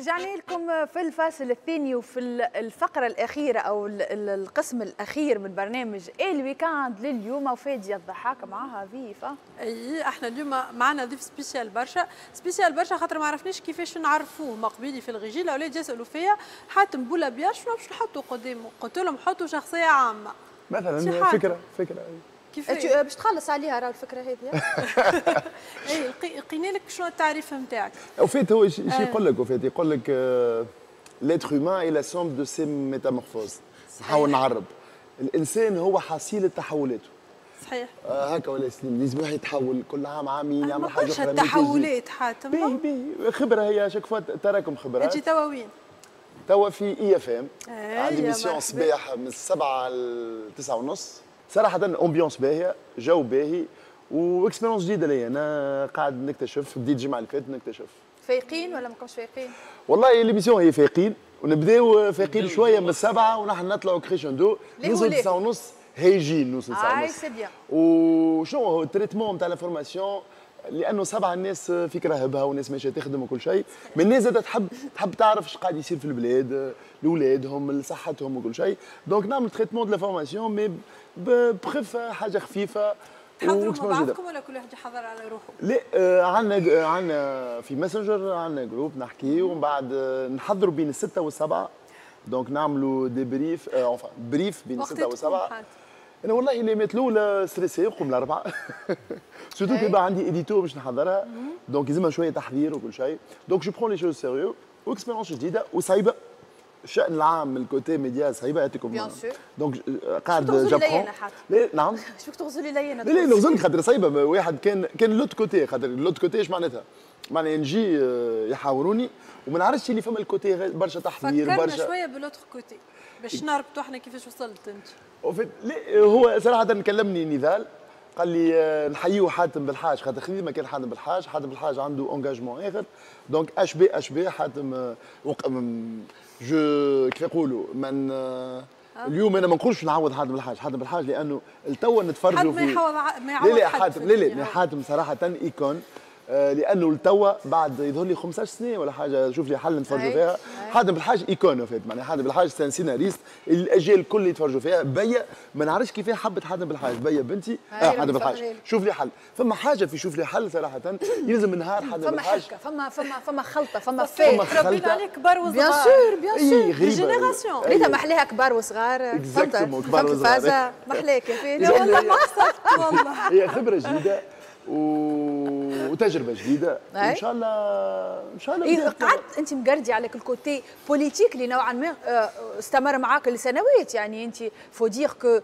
رجعنا لكم في الفاصل الثاني وفي الفقرة الأخيرة أو القسم الأخير من برنامج الويكاند لليوم وفادي الضحاك معها ضيفة أي إحنا اليوم معنا ضيف spécial برشا. spécial برشا خاطر ما عرفناش كيفاش نعرفوه مقبيلي في الغيجي. الأولاد يسألوا فيا حاتم بولا بيار شنو باش نحطوا قدامه قلت لهم حطوا شخصية عامة. مثلا فكرة فكرة كيف باش تخلص عليها راه الفكرة هذه. اي لقينا لك شنو التعريف نتاعك وفيت هو إيش يقول لك وفيت يقول لك l'être humain est la somme de ses métamorphoses نحاول نعرب. الإنسان هو حصيلة تحولاته. صحيح. آه هكا ولا سليم لازم واحد يتحول كل عام عامين يعمل حاجة أخرى التحولات حاتم. بي بي. خبرة هي chaque fois تراكم خبرات انت توا وين؟ توا في IFM عندي émission صباح من 7 ل 9 ونص. صراحة ambiance باهية جو باهي و expérience جديدة ليا. أنا قاعد نكتشف بديت الجمعة اللي فاتت نكتشف. فايقين ولا ما كنتش فايقين؟ والله l'émission هي فايقين ونبداو فايقين شوية من السبعه ونحن نطلعوا crescendo نوصل تسعة ونص هيجين نوصل تسعة ونص. c'est bien وشنو هو؟ ال traitement نتاع l'information لأنه سبعة الناس فيك راهبها والناس ماشية تخدم وكل شيء. من الناس زاد تحب تحب تعرف إيش قاعد يصير في البلاد لاولادهم لصحتهم وكل شيء. donc نعمل traitement de l'information mais بخفة حاجة خفيفة. تحضروا مع بعضكم ولا كل واحد يحضر على روحه؟ لا آه عندنا عندنا في Messenger عندنا groupe نحكي ومن بعد نحضروا بين الستة والسبعة. donc نعملوا débrief آه brief بين الستة والسبعة. أنا والله اللي مات الاولى stressé نقوم الأربعة. surtout كيبقى عندي édito باش نحضرها. donc لازمها شوية تحضير وكل شيء. donc je prends les choses sérieux و expérience جديدة وصعيبه الشان العام من ال côté média صعيبة يعطيكم bien sûr donc قاعد j'apprends نعم. شو تغزل لي لينا لا لا نغزلك خاطر صعيبة. واحد كان كان l'autre côté خاطر l'autre côté إيش معناتها؟ معناها نجي يحاوروني. وما نعرفش اللي فما ال côté برشا تحضير برشا. فكرنا شوية ب l'autre côté باش نربطوا إحنا كيفاش وصلت انت؟ هو صراحة كلمني نضال قال لي نحييه حاتم بالحاج. خاطر خدمه كان حاتم بالحاج. حاتم بالحاج عنده engagement آخر. دونك اش بي اش بي حاتم جو كيف يقولوا من اليوم أنا ما نقولش نعوض حاتم بالحاج. حاتم بالحاج لأنه التوا نتفرجوا في ما يعوض لا لا حاتم لا لا حاتم صراحة إيكون. لأنه التوا بعد يظهر لي 15 سنة ولا حاجة شوف لي حل نتفرجوا فيها. حاتم بالحاج ايكون فات معناها حاتم بالحاج سان سيناريست. الأجيال الكل يتفرجوا فيها بيا ما نعرفش كيف حبت حاتم بالحاج بيا بنتي آه بالحاج شوف لي حل. فما حاجة في شوف لي حل صراحة. يلزم نهار حاتم بالحاج فما فما فما فما خلطة فما فيه ربينا عليك كبار وصغار. بيان سور بيان سور. جينيراسيون ريتا محليها كبار وصغار. اكزاكتومون كبار وصغار. محلاك يا فيلي. والله ما والله. هي خبرة جديدة وتجربه جديدة. وان شاء الله إن شاء الله إيه قعدت أنت مقردي على الكوتي بوليتيك اللي نوعا ما استمر معاك لسنوات يعني أنت faut dire que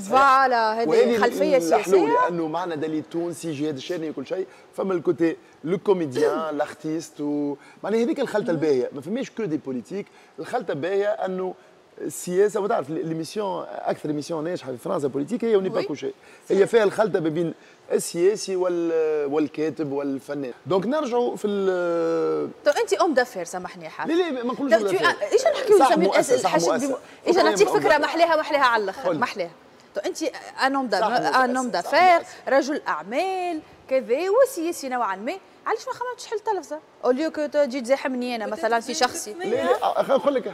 voilà هذه خلفية سياسية. لأنه معنا دليل تونسي جهاد الشامي وكل شيء. فما ال côté le comédien l'artiste معناها هذيك الخلطة الباهية. ما فماش que des politiques الخلطة الباهية أنه السياسة وتعرف l'émission أكثر émission ناجحة في فرنسا politique هي On n'est pas couché هي فيها الخلطة ما بين السياسي والكاتب والفنان. donc نرجعوا في تو أنت homme d'affaires سامحني حاجة لا لا ما نقولش إيش نحكيو؟ من إيش نعطيك فكرة محلاها محلاها على الأخر. محلاها تو أنت un homme d'affaires رجل أعمال كذا وسياسي نوعا ما. علاش ما خممتش حل تلفزه au lieu que تجي تزاحمني أنا مثلا في شخصي لا لا نقول لك.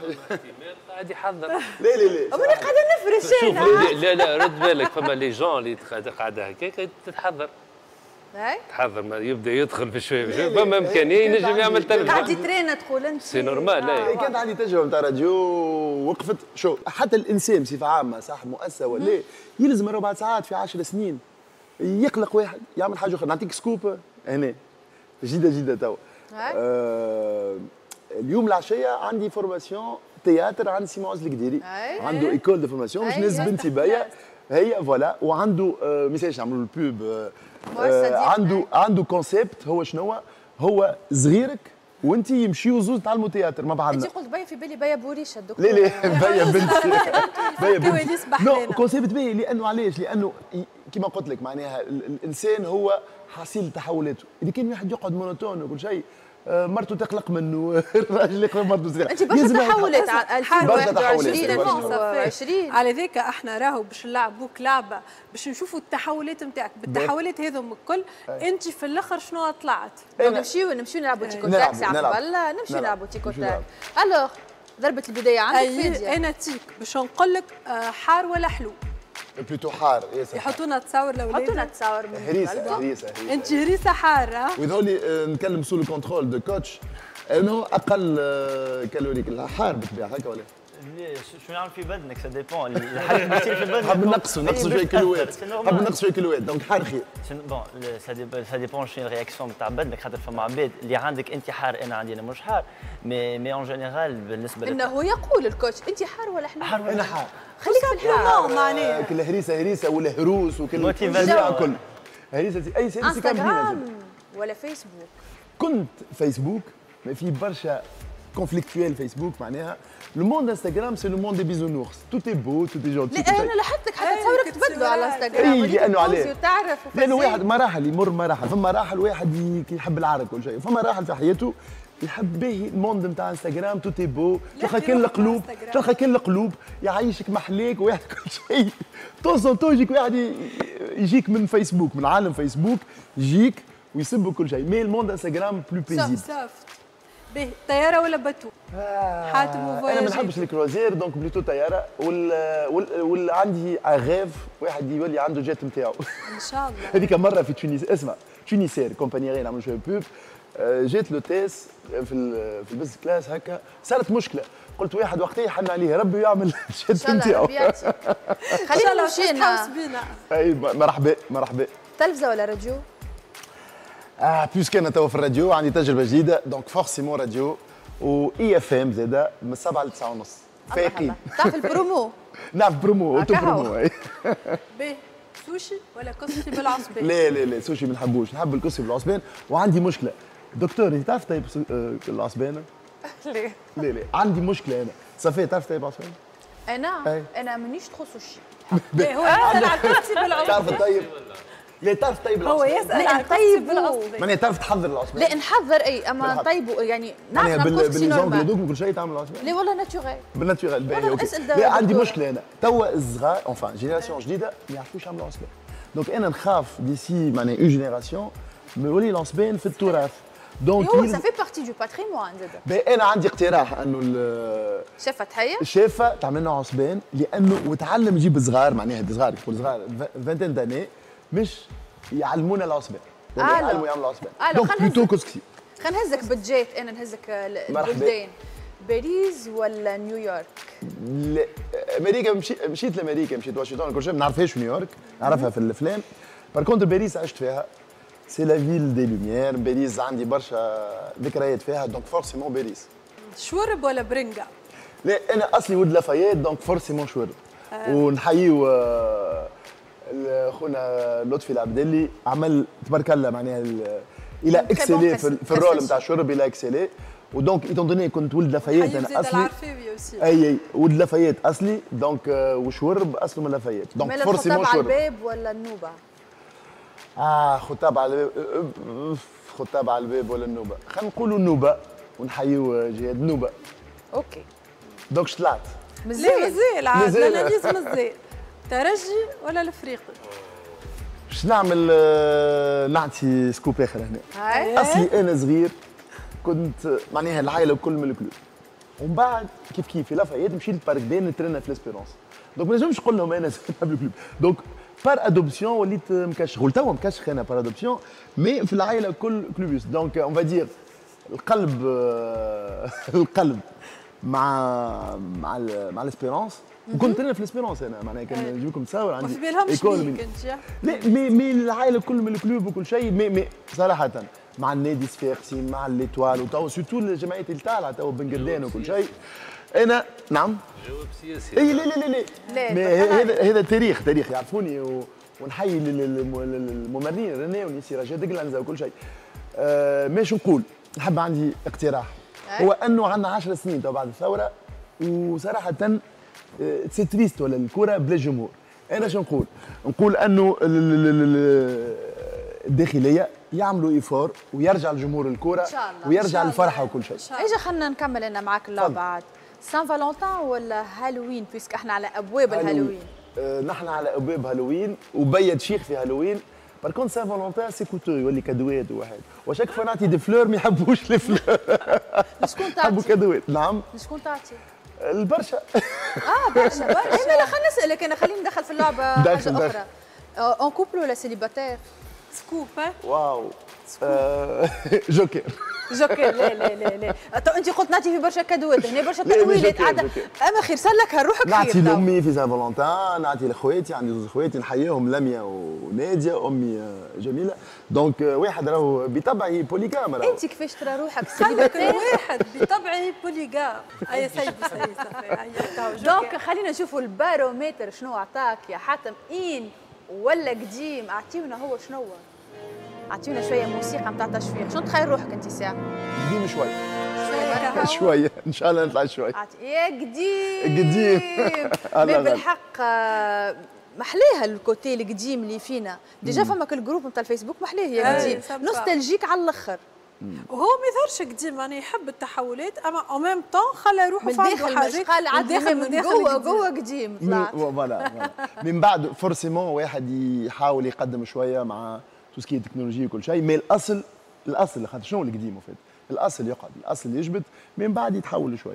قاعد يحضر. لا لا لا أنا قاعدة نفرش شوف لا لا رد بالك. فما les jeunes اللي قاعدة هكاك تتحضر. تحضر ما يبدأ يدخل في شوية. بشويه فما إمكانية ينجم يعمل تلفزة. قاعد يترينا تقول أنت. سي normal لا. كانت عندي تجربة نتاع راديو وقفت شو حتى الإنسان بصفة عامة صاحب مؤسسة ولا يلزم ربع ساعات في 10 سنين. يقلق واحد يعمل حاجة أخرى. نعطيك scoop هنا. جديده جديده توا. آه اليوم العشية عندي formation théâtre عند سي معز القديري. عنده école de formation باش ناس بنتي بايا هي voilà وعنده آه message نعملوا ال pub آه عنده عنده concept هو شنو هو صغيرك وانت يمشيوا زوز تعلموا théâtre ما بعدنا. انت قلت بيا في بالي بيا بوريشة الدكتور. لا لا بيا بنتي بيا بنتي non concept بيا لأنه علاش لأنه كما قلت لك معناها الإنسان هو حصيل تحولاته. إذا كان واحد يقعد monotone وكل شيء مرته تقلق منه. الراجل يقلق مرته زين انت برشا تحولت على 2021 على ذاك إحنا راهو باش نلعبوك لعبة باش نشوفوا التحولات نتاعك. بالتحولات هذوم الكل انت في الأخر شنو طلعت؟ نمشيو نمشيو نلعبوا tic ou tac ساعة قبل. نمشيو نلعبوا tic ou tac. alors ضربة البداية عندك أنا tic باش نقول لك آه، حار ولا حلو. plutôt حار. يحطونا تصاور الاولاد يحطونا تصاور هريسة هريسة انت هريسة حارة. ويظهر نتكلم sous ال contrôle du coach إنه أقل آه، calorique الحار بالطبيعه هكا ولا؟ شو نعمل في بدنك ça dépend بيصير في بدنك حاب نقصوا نقصوا شوية كيلوات حاب نقصوا شوية كيلوات donc حار خير bon ça dépend شنو ال réaction تاع بدنك خاطر فما عباد اللي عندك انت حار أنا عندي أنا مش حار mais mais en général بالنسبة إنه يقول ال coach انت حار ولا إحنا؟ حار أنا حار خليك في الحار معناها كل هريسة هريسة ولا هروس وكل كل هريسة أي سي كان ولا فيسبوك كنت فيسبوك ما في برشا conflictuel فيسبوك معناها le monde Instagram c'est le monde des Bisounours tout est beau tout est gentil لا أنا لاحظتك حتى تصورك تبدلوا على انستغرام اي لأنه عليه. لأنه واحد مراحل يمر مراحل. فما مراحل واحد يحب العرق كل شيء. فما مراحل في حياته يحب به ال monde نتاع انستغرام tout est beau تلقى كل القلوب تلقى كل القلوب. يعيشك محليك ويحكي كل شيء. توصل تو يجيك واحد يجيك من فيسبوك من عالم فيسبوك يجيك ويسبوا كل شيء. mais ال monde انستغرام plus paisible به طيارة ولا bateau؟ آه حاتم أنا ما نحبش ال croisière donc plutôt طيارة وال وال, وال عندي rêve واحد يولي عنده jet نتاعو. إن شاء الله. هذيك مرة في تونس اسمع Tunisair compagnie غير نعمل شوية pub جيت لو تيس في في ال business class هكا صارت مشكلة. قلت واحد وقتها يحن عليه ربي يعمل ال jet نتاعو. خلينا نمشي أي مرحبا مرحبا. تلفزة ولا راديو؟ آه parce que أنا توا في الراديو عندي تجربه جديده donc forcément راديو و IFM زاده من 7 ل 9 ونص فايقين تعرف البرومو نعرف promo auto-promo باهي سوشي ولا كسكسي بالعصبان لا لا لا سوشي ما نحبوش نحب الكسكسي بالعصبان وعندي مشكله دكتور انت تعرف طيب العصبان؟ ليه؟ لا لا عندي مشكله أنا صفيه تعرف طيب عصبان؟ أنا أنا مانيش تخو سوشي هو على الكسكسي بالعصبان تعرف طيب لا تعرف طيب هو يسأل عن طيب بالعصبان ماني تعرف تحضر العصبان لا نحضر أي أما طيبه يعني نعرف نعمل بالنظام بلودوك وكل شيء تعمل العصبان لا والله naturel بال naturel باهي OK. لا عندي مشكلة أنا توا الصغار enfin génération جديدة ما يعرفوش يعملوا عصبان donc أنا نخاف d'ici معناها une génération ما يولي العصبان في التراث. donc هو سا في partie du patrimoine زاد أنا عندي اقتراح إنه الشافه تحية؟ الشافه تعمل لنا عصبان لأنه وتعلم يجيب صغار معناها صغار يقول صغار vingtaine d'années مش يعلمونا العصبان ولا يعلموا يعملوا عصبان donc plutôt كوسكسي خلينا نهزك ب jet أنا نهزك البلدان. باريس ولا نيويورك؟ لا أمريكا مشي... مشيت لأمريكا مشيت واشنطن كل شيء. ما نعرفهاش نيويورك نعرفها في الافلام par contre باريس عشت فيها. c'est la ville des lumières باريس عندي برشا ذكريات فيها. donc forcément باريس. شورب ولا برنجة؟ لا أنا أصلي ولد لافايات donc forcément شورب آه. ونحييو خونا لطفي العبدلي عمل تبارك الله معناها il a excellé في, في ال rôle نتاع الشرب il a excellé و donc étant donné كنت ولد لافايات أنا أصلي أي أي ولد لافايات أصلي donc وشورب اصله من لافايات. donc forcément شورب على الباب ولا النوبة؟ آه خطاب على الباب خطاب على الباب ولا النوبة. خلينا نقولوا النوبة ونحيوا جهاد النوبة. OK donc طلعت مزيان. مزيان عاد. ال analyse مزيان. ترجي ولا الافريقي؟ باش نعمل آه، نعطي scoop آخر هنا. أصلي أنا صغير كنت معناها العائلة الكل من ال Club ومن بعد كيف كيف في لافايت مشيت بارك دين نترنا في l'Espérance دونك ما نجمش نقول لهم أنا نحب ال Club donc par adoption وليت مكشخ قلت توا مكشخ أنا par adoption mais في العائلة الكل كلوبيوس donc on va dire القلب آه، القلب. مع مع مع l'Espérance وكنت أنا في ال Espérance أنا معناها كان نجيب لكم تصاور عندي ما في بالهمش بيك انت لا مي مي العائلة كل من ال Club وكل شيء مي مي صراحة مع النادي صفاقسي مع l'Étoile و tout surtout اللي طالعه تو بن قردان وكل شيء. أنا نعم. جواب سياسي اي لا لا لا لا. هذا هذا تاريخ تاريخ يعرفوني و... ونحيي الممرين رنا ونيسي رجاء دقلنزا وكل شيء. آه ماش نقول. نحب عندي اقتراح. هو انه عندنا 10 سنين تو بعد الثورة وصراحة c'est triste ولا الكرة بلا جمهور. أنا شو نقول؟ نقول أنه الداخلية يعملوا effort ويرجع الجمهور الكوره ويرجع الفرحة وكل شيء. إجا خلينا نكمل أنا معاك اللعبة عاد. Saint-Valentin ولا Halloween؟ puisque إحنا على أبواب الهالوين. آه نحن على أبواب هالوين وبيد شيخ في Halloween. par contre Saint-Valentin c'est que tout يولي cadeauات وواحد و chaque fois نعطي des fleurs ما يحبوش les fleurs شكون تعطي؟ يحبوا cadeauات نعم شكون تعطي؟ البرشا آه برشا برشا لا خلينا نسالك أنا خليني ندخل في اللعبة. حاجة أخرى. en couple ولا célibataire؟ scoop واو joker joker لا لا لا لا. أنت قلت نعطي في برشا cadeauات هنا برشا تأويلات أما خير سلك روحك نعطي لأمي في Saint-Valentin نعطي لخواتي عندي زوج خواتي نحييهم لميا ونادية أمي جميلة. donc واحد راهو بطبعه polygame راهو. أنت كيفاش ترى روحك؟ خليك واحد بطبعه polygame اي سيدي سيدي donc خلينا نشوفوا البارومتر شنو عطاك يا حاتم. ان ولا قديم؟ أعطيونا هو شنو هو. أعطيونا شوية موسيقى نتاع تشويق. شنو تخيل روحك أنت ساعة؟ قديم شوي. شوية إن شاء الله نطلع شوي. يا قديم. قديم. بالحق محليها ال côté القديم اللي فينا. déjà فما كل groupe نتاع الفيسبوك محليه يا قديم. nostalgique على الأخر. وهو ما يظهرش قديم يعني يحب التحولات أما أو ميم طون خلى في عنده حاجات قال عاد من, من جوه جوه قديم طلعت. voilà من بعد forcément واحد يحاول يقدم شوية مع tout ce qui technologie وكل شيء mais الاصل الاصل خاطر شنو القديم وفات؟ الأصل يقعد الأصل يجبد من بعد يتحول شوي